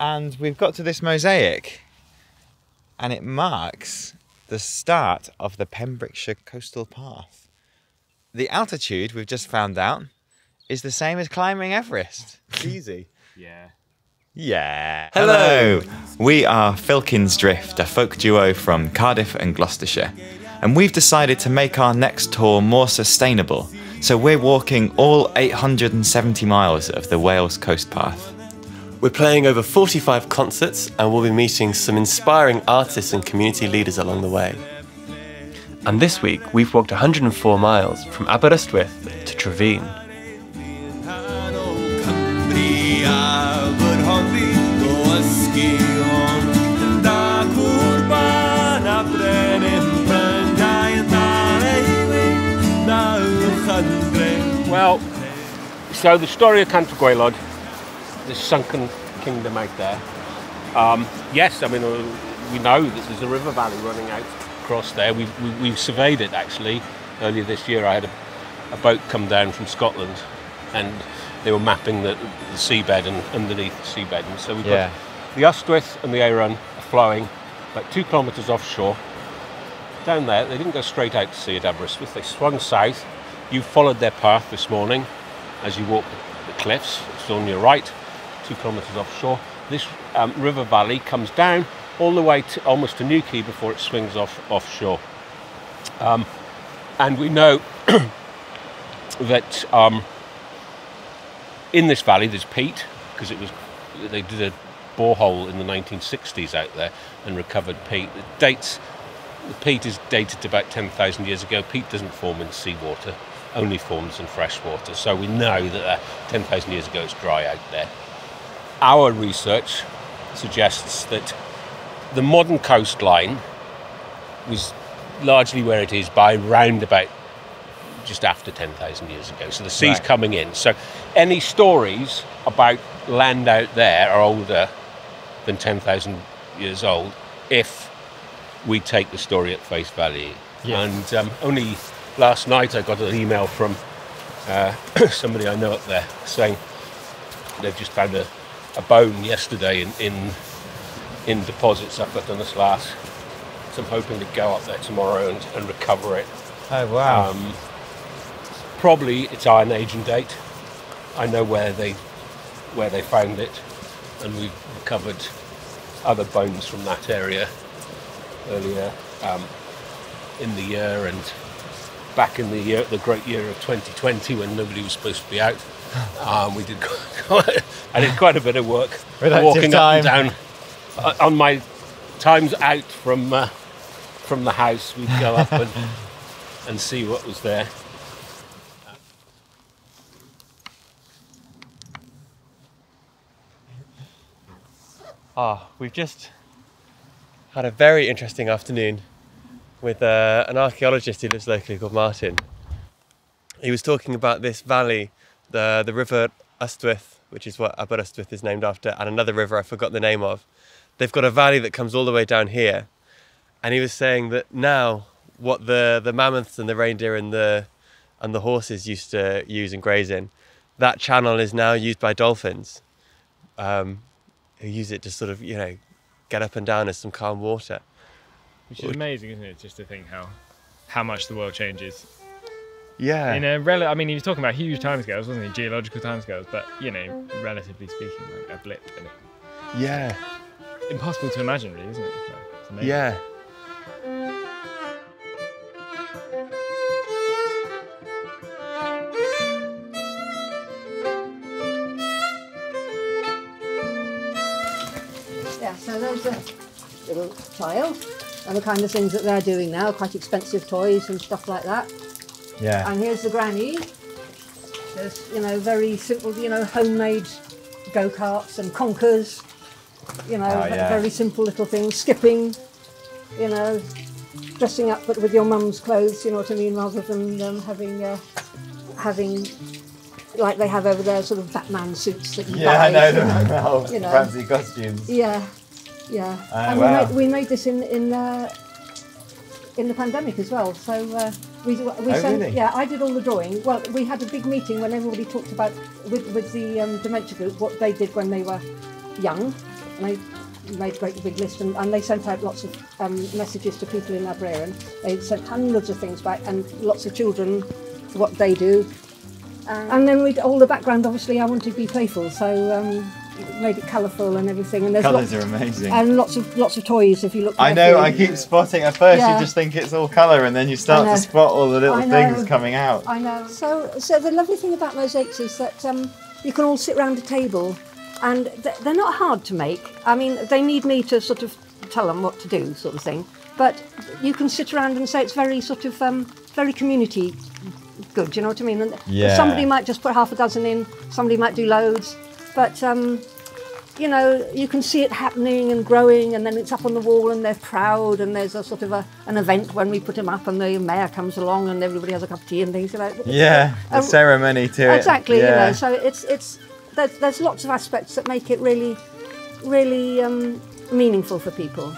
and we've got to this mosaic, and it marks the start of the Pembrokeshire Coastal Path. The altitude we've just found out is the same as climbing Everest. Easy. Yeah. Yeah. Hello. We are Filkin's Drift, a folk duo from Cardiff and Gloucestershire. And we've decided to make our next tour more sustainable. So we're walking all 870 miles of the Wales Coast Path. We're playing over 45 concerts and we'll be meeting some inspiring artists and community leaders along the way. And this week, we've walked 104 miles from Aberystwyth to Trevine. Well, so the story of Cantre'r Gwaelod, the sunken kingdom out there. Um, yes, I mean, uh, we know that there's a river valley running out across there. We've, we, we've surveyed it actually. Earlier this year, I had a, a boat come down from Scotland and they were mapping the, the seabed and underneath the seabed. And so we've Yeah. got the Ystwyth and the Aran are flowing about two kilometres offshore. Down there, they didn't go straight out to sea at Aberystwyth. They swung south. You followed their path this morning as you walked the cliffs. It's on your right, kilometres offshore. This um, river valley comes down all the way to almost to Newquay before it swings off offshore. Um, and we know that um, in this valley there's peat because it was they did a borehole in the 1960s out there and recovered peat. It dates the peat is dated to about 10,000 years ago. Peat doesn't form in seawater, only forms in fresh water. So we know that uh, 10,000 years ago it's dry out there. Our research suggests that the modern coastline was largely where it is by round about just after 10,000 years ago. So the sea's Right. coming in. So any stories about land out there are older than 10,000 years old if we take the story at face value. Yes. And um, only last night I got an email from uh, somebody I know up there saying they've just found a, a bone yesterday in, in in deposits up at Ynyslas. So I'm hoping to go up there tomorrow and, and recover it. Oh, wow. Um, probably it's Iron Age and date. I know where they where they found it, and we've recovered other bones from that area earlier um, in the year and back in the year, the great year of 2020 when nobody was supposed to be out. Um, we did quite, I did quite a bit of work walking up and down uh, on my times out from uh, from the house. We'd go up and and see what was there. Ah, we've just had a very interesting afternoon with uh, an archaeologist who lives locally called Martin. He was talking about this valley, the the river Ystwyth, which is what Aberystwyth is named after, and another river I forgot the name of. They've got a valley that comes all the way down here, and he was saying that now what the the mammoths and the reindeer and the and the horses used to use and graze in, that channel is now used by dolphins. Um, who use it to sort of you know get up and down as some calm water. Which is amazing, isn't it? Just to think how how much the world changes. Yeah. In a rel- I mean, he was talking about huge timescales, wasn't he? Geological timescales, but you know, relatively speaking, like a blip in it. yeah. Impossible to imagine, really, isn't it? So it's amazing. Yeah. Yeah, so those are little child and the kind of things that they're doing now, quite expensive toys and stuff like that. Yeah. And here's the granny. There's, you know, very simple, you know, homemade go-karts and conkers. You know, Oh, yeah. very simple little things. Skipping, you know, dressing up but with your mum's clothes, you know what I mean, rather than um, having uh, having like they have over there, sort of Batman suits that you Yeah, I know you the old you know. fancy costumes. Yeah, yeah. Oh, and wow. we, made, we made this in in uh, in the pandemic as well. So uh, we we Oh, sent, really? yeah, I did all the drawing. Well, we had a big meeting when everybody talked about with with the um, dementia group what they did when they were young, and they made a great big list, and, and they sent out lots of um, messages to people in Librarian. They sent hundreds of things back, and lots of children, what they do. and then we all the background. Obviously, I wanted to be playful, so um, made it colourful and everything. And there's Colours lots, are amazing. and lots of lots of toys. If you look, I know, I keep spotting. At first, Yeah. you just think it's all colour, and then you start to spot all the little things coming out. I know. So, so the lovely thing about mosaics is that um, you can all sit round a table, and they're not hard to make. I mean, they need me to sort of tell them what to do, sort of thing. But you can sit around and say it's very sort of um, very community good. Do You know what I mean? And Yeah. Somebody might just put half a dozen in. Somebody might do loads, but. Um, you know, you can see it happening and growing, and then it's up on the wall, and they're proud, and there's a sort of a, an event when we put them up, and the mayor comes along, and everybody has a cup of tea and things like that. Yeah, the Um, ceremony to it. Exactly, you know. So it's it's there's, there's lots of aspects that make it really, really um, meaningful for people.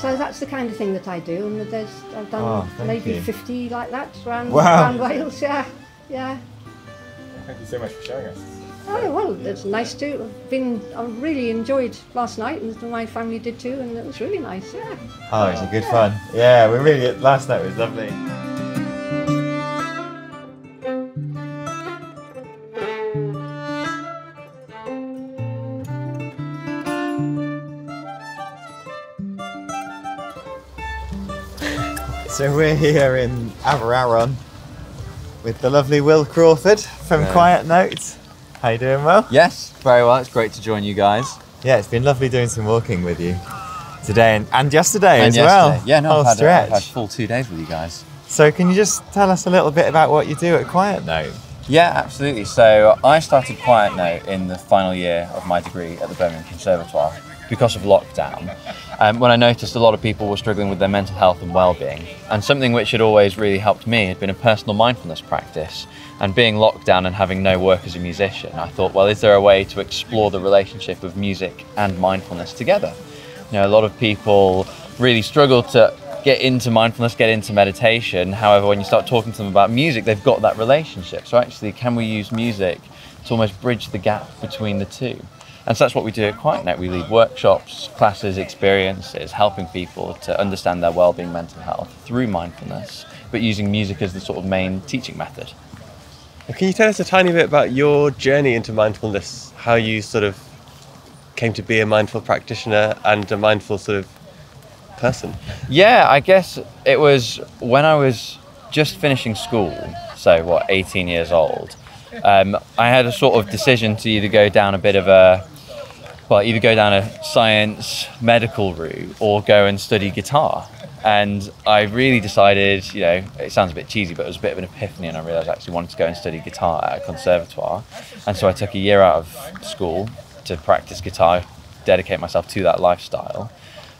So that's the kind of thing that I do, and there's I've done Oh, maybe you. 50 like that around, Wow. around Wales. Yeah, yeah. Thank you so much for showing us. Oh well, it's nice too. I've been I really enjoyed last night, and my family did too, and it was really nice. Yeah. Oh, it's a good fun. Yeah, we really. Last night was lovely. So we're here in Aberaeron with the lovely Will Crawford from Yeah. Quiet Notes. How you doing, Will? Yes, very well. It's great to join you guys. Yeah, it's been lovely doing some walking with you today and, and yesterday and as yesterday. well. Yeah, no, Whole I've had, a. I've had full two days with you guys. So can you just tell us a little bit about what you do at Quiet Note? Yeah, absolutely. So I started Quiet Note in the final year of my degree at the Birmingham Conservatoire because of lockdown. Um, when I noticed a lot of people were struggling with their mental health and well-being, and something which had always really helped me had been a personal mindfulness practice. And being locked down and having no work as a musician, I thought, well, is there a way to explore the relationship of music and mindfulness together? You know, a lot of people really struggle to get into mindfulness, get into meditation. However, when you start talking to them about music, they've got that relationship. So actually, can we use music to almost bridge the gap between the two? And so that's what we do at Quiet Note. We lead workshops, classes, experiences, helping people to understand their well-being, mental health through mindfulness, but using music as the sort of main teaching method. Can you tell us a tiny bit about your journey into mindfulness? How you sort of came to be a mindful practitioner and a mindful sort of person? Yeah, I guess it was when I was just finishing school, so what, 18 years old. Um, I had a sort of decision to either go down a bit of a, well, either go down a science medical route or go and study guitar. And I really decided, you know, it sounds a bit cheesy, but it was a bit of an epiphany, and I realised I actually wanted to go and study guitar at a conservatoire. And so I took a year out of school to practice guitar, dedicate myself to that lifestyle.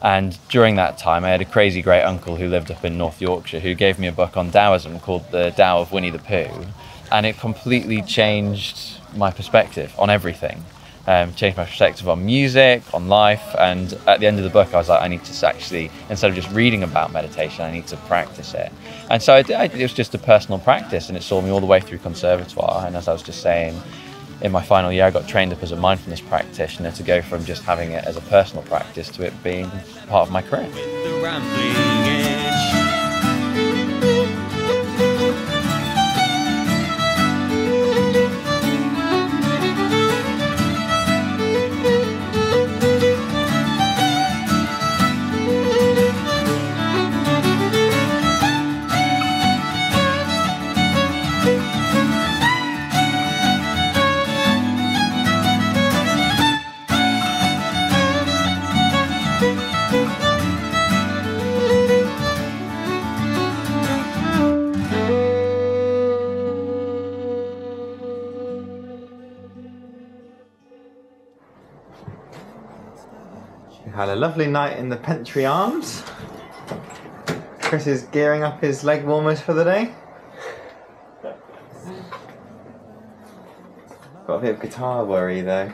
And during that time, I had a crazy great uncle who lived up in North Yorkshire who gave me a book on Taoism called The Tao of Winnie the Pooh. And it completely changed my perspective on everything. Um, changed my perspective on music, on life. And at the end of the book, I was like, I need to actually, instead of just reading about meditation, I need to practice it. And so I did, it was just a personal practice, and it saw me all the way through conservatoire. And as I was just saying, in my final year, I got trained up as a mindfulness practitioner to go from just having it as a personal practice to it being part of my career. A lovely night in the Pentre Arms. Chris is gearing up his leg warmers for the day. Got a bit of guitar worry though.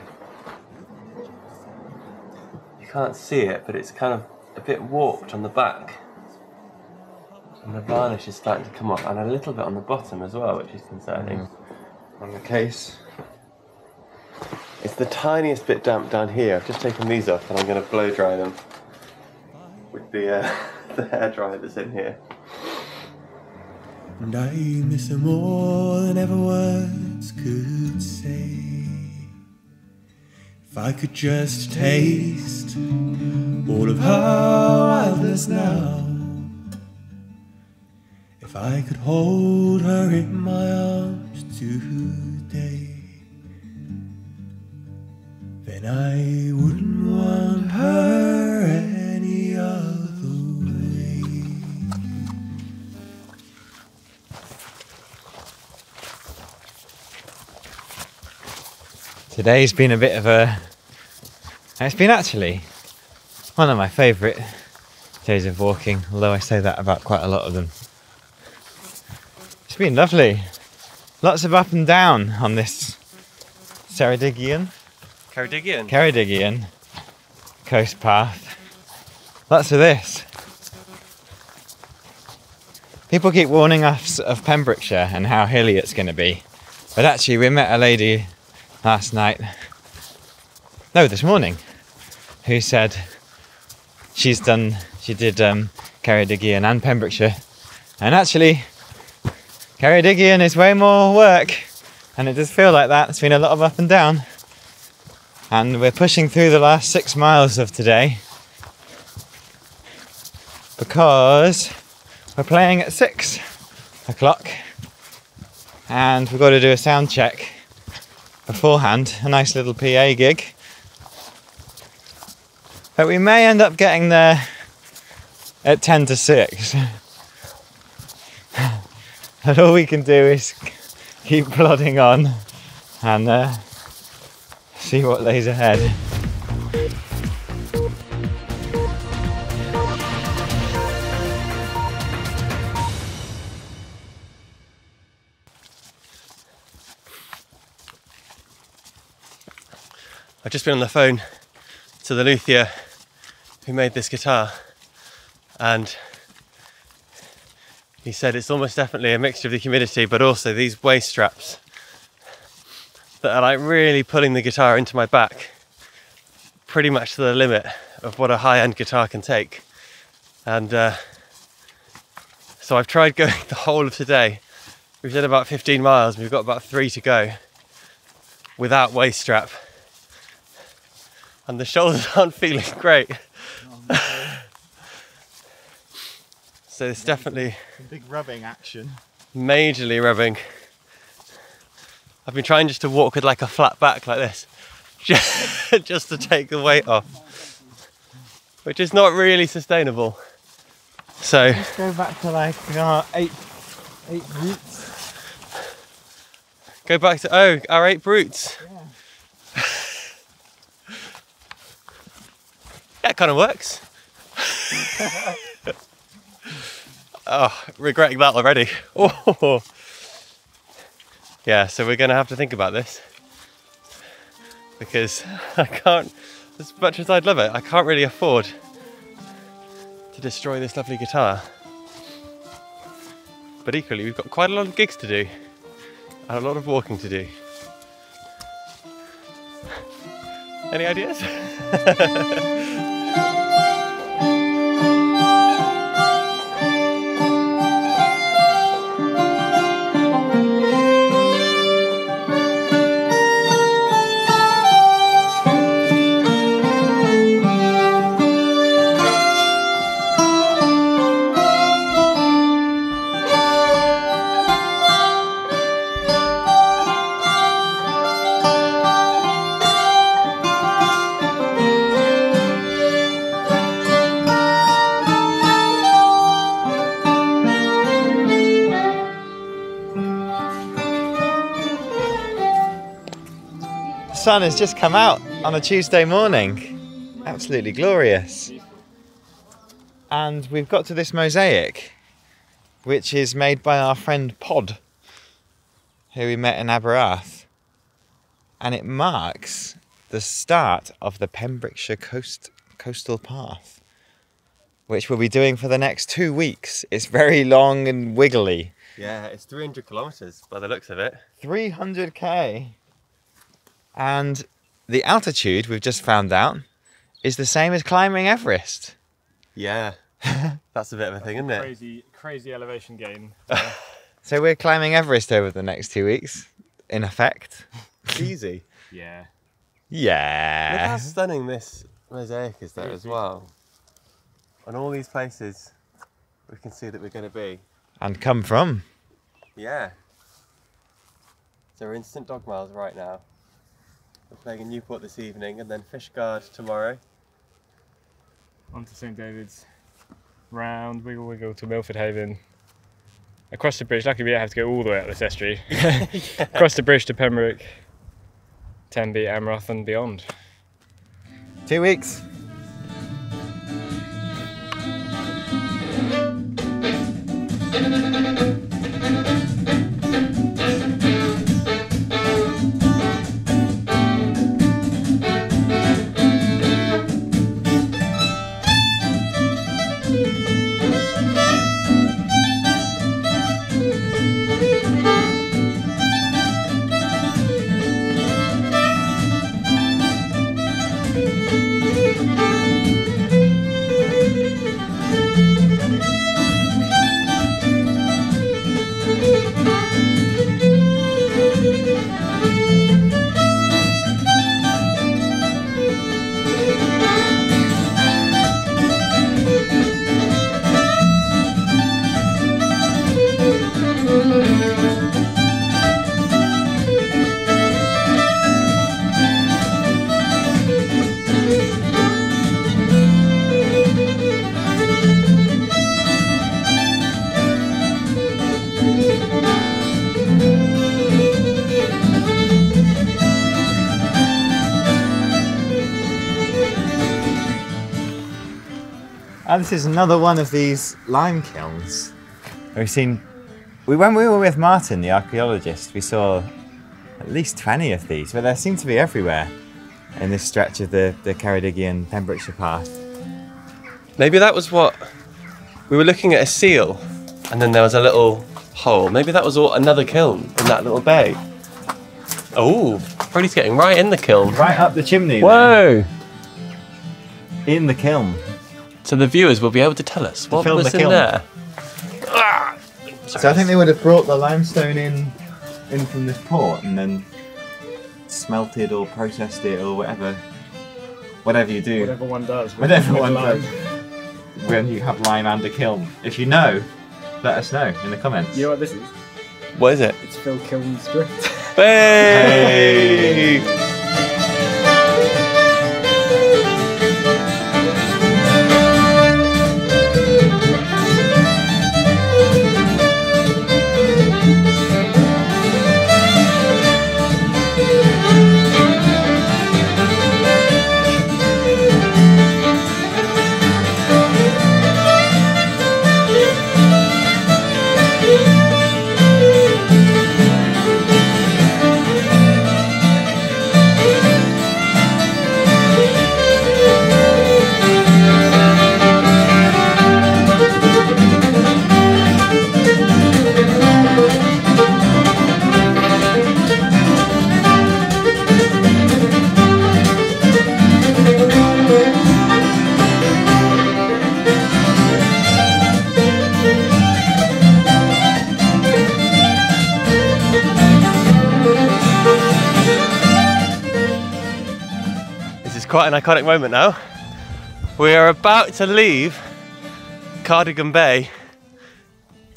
You can't see it, but it's kind of a bit warped on the back. And the varnish is starting to come off, and a little bit on the bottom as well, which is concerning. Mm. On the case. It's the tiniest bit damp down here. I've just taken these off and I'm going to blow dry them with the, uh, the hair dryer that's in here. And I miss her more than ever words could say. If I could just taste all of her wildness now. If I could hold her in my arms today, then I wouldn't want her any other way. Today's been a bit of a. It's been actually one of my favourite days of walking, although I say that about quite a lot of them. It's been lovely. Lots of up and down on this Ceredigion, Ceredigion. Ceredigion coast path. Lots of this. People keep warning us of Pembrokeshire and how hilly it's going to be. But actually, we met a lady last night, no, this morning, who said she's done, she did um, and Pembrokeshire. And actually, Ceredigion is way more work. And it does feel like that. It's been a lot of up and down. And we're pushing through the last six miles of today because we're playing at six o'clock and we've got to do a sound check beforehand, a nice little PA gig. But we may end up getting there at 10 to 6. and all we can do is keep plodding on and uh, see what lays ahead. I've just been on the phone to the luthier who made this guitar, and he said it's almost definitely a mixture of the humidity, but also these waist straps that are like really pulling the guitar into my back, pretty much to the limit of what a high-end guitar can take. And uh, so I've tried going the whole of today. We've done about 15 miles, and we've got about three to go without waist strap and the shoulders aren't feeling great. so it's definitely Big rubbing action. majorly rubbing. I've been trying just to walk with like a flat back like this, just, just to take the weight off, which is not really sustainable. So Let's go back to like our eight, eight roots. go back to oh our eight brutes. that kind of works. oh, regretting that already. Oh. Yeah, so we're going to have to think about this because I can't, as much as I'd love it, I can't really afford to destroy this lovely guitar. But equally, we've got quite a lot of gigs to do and a lot of walking to do. Any ideas? sun has just come out on a Tuesday morning. Absolutely glorious. And we've got to this mosaic, which is made by our friend Pod, who we met in Aberarth. And it marks the start of the Pembrokeshire Coast Coastal Path, which we'll be doing for the next two weeks. It's very long and wiggly. yeah, it's 300 kilometres by the looks of it. 300k. And the altitude we've just found out is the same as climbing Everest. Yeah. That's a bit of a thing, isn't it? Crazy, crazy elevation gain. So we're climbing Everest over the next two weeks, in effect. Easy. yeah. Yeah. Look Yeah. how stunning this mosaic is there as well. On all these places we can see that we're going to be. And come from. Yeah. So we're in St Dogmaels right now. We're playing in Newport this evening and then Fishguard tomorrow. On to St David's. Round, wiggle, wiggle to Milford Haven. Across the bridge. Luckily, we don't have to go all the way up this estuary. Across the bridge to Pembroke, Tenby, Amroth, and beyond. Two weeks. And this is another one of these lime kilns. We've seen, we when we were with Martin, the archaeologist, we saw at least 20 of these, but there seem to be everywhere in this stretch of the, the Ceredigion Pembrokeshire path. Maybe that was what we were looking at a seal and then there was a little hole. Maybe that was all another kiln in that little bay. Oh, Brody's getting right in the kiln. Right up the chimney. Whoa! In the kiln. So the viewers will be able to tell us what film was the in kiln. there. So I think they would have brought the limestone in, in from this port and then smelted or processed it or whatever, whatever you do, Whatever one does. whatever one lime. does when you have lime and a kiln. If you know, let us know in the comments. You know what this is? What is it? It's Phil Kiln's drift. Hey! Quite an iconic moment now. We are about to leave Cardigan Bay,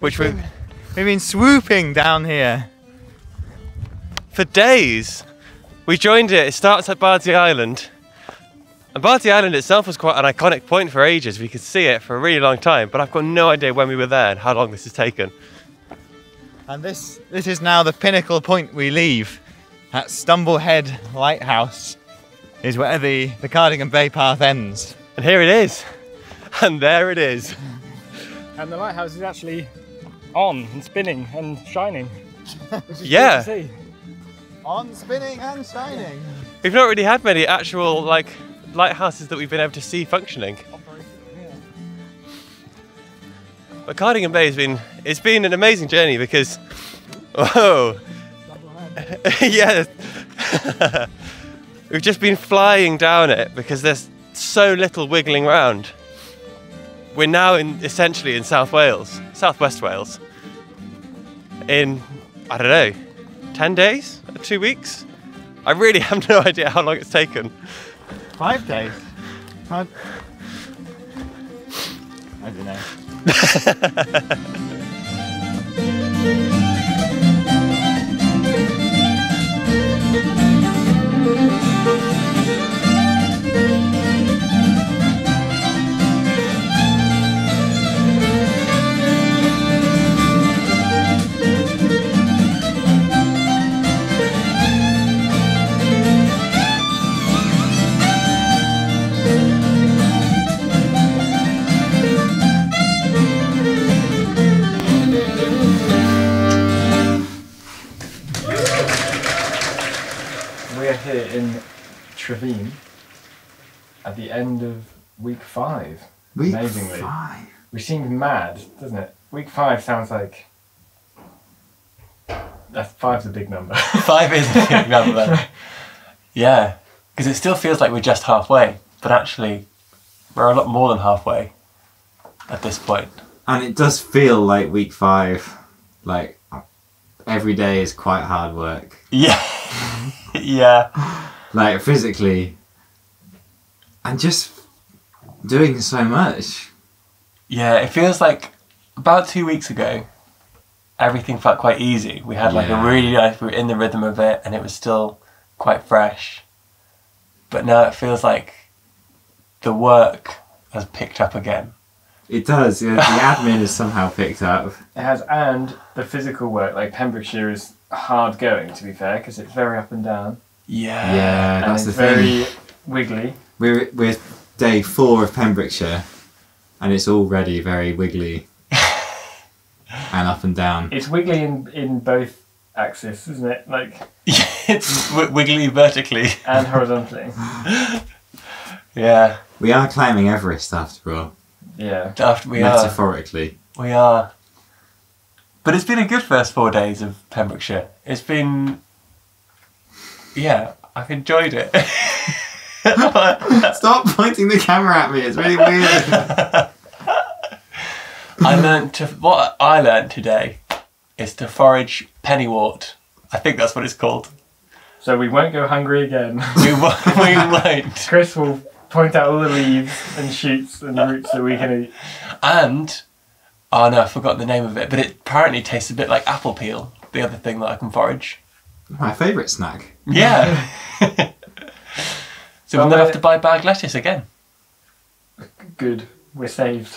which we've We've been swooping down here. for days. We joined it. It starts at Bardsey Island. And Bardsey Island itself was quite an iconic point for ages. We could see it for a really long time, but I've got no idea when we were there and how long this has taken. And this this is now the pinnacle point we leave. At Strumble Head Lighthouse is where the, the Cardigan Bay path ends. And here it is. And there it is. and the lighthouse is actually on and spinning and shining. Which is Yeah. Good to see. On spinning and shining. We've not really had many actual like lighthouses that we've been able to see functioning. But Cardigan Bay has been it's been an amazing journey because whoa yeah We've just been flying down it because there's so little wiggling around. We're now in essentially in South Wales, Southwest Wales. In I don't know, ten days, two weeks. I really have no idea how long it's taken. Five days. Five. I don't know. here in Trevine at the end of week five. Week Amazingly. five. Which seems mad, doesn't it? Week five sounds like. That's five's a big number. Five is a big number. yeah, because it still feels like we're just halfway, but actually, we're a lot more than halfway at this point. And it does feel like week five. Like every day is quite hard work. Yeah, yeah, Like physically. And just doing so much. yeah. It feels like about two weeks ago, everything felt quite easy. We had like Yeah. a really nice, we were in the rhythm of it, and it was still quite fresh. But now it feels like the work has picked up again. It does. Yeah, the admin is somehow picked up. It has, and the physical work, like Pembrokeshire is hard going, to be fair, because it's very up and down. Yeah. Yeah, and that's it's the thing. very wiggly. We're we're day four of Pembrokeshire, and it's already very wiggly and up and down. It's wiggly in, in both axes, isn't it? Like, it's w- wiggly vertically. and horizontally. Yeah. We are climbing Everest after all, Yeah. After we are. metaphorically. We are. But it's been a good first four days of Pembrokeshire. It's been. Yeah, I've enjoyed it. Stop pointing the camera at me. It's really weird. I learned to. What I learned today is to forage pennywort. I think that's what it's called. So we won't go hungry again. We, wo- we won't. Chris will point out all the leaves and shoots and roots that we can eat. And. Oh no, I forgot the name of it, but it apparently tastes a bit like apple peel, the other thing that I can forage. My favourite snack. Yeah. so we'll Well, never have to buy bag lettuce again. Good. We're saved.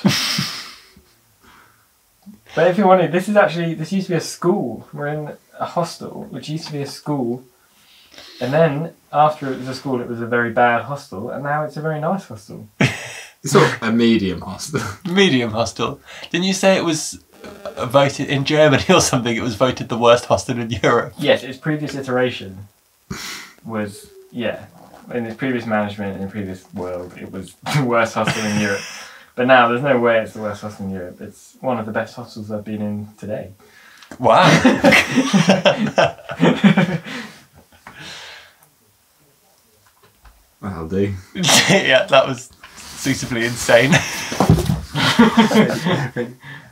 but if you wanted, this is actually this used to be a school. We're in a hostel, which used to be a school, and then after it was a school, it was a very bad hostel, and now it's a very nice hostel. It's sort of a medium hostel. Medium hostel. Didn't you say it was uh, voted in Germany or something? It was voted the worst hostel in Europe. Yes, its previous iteration was yeah. In its previous management in the previous world, it was the worst hostel in Europe. But now there's no way it's the worst hostel in Europe. It's one of the best hostels I've been in today. Wow. That'll do. yeah, that was suitably insane.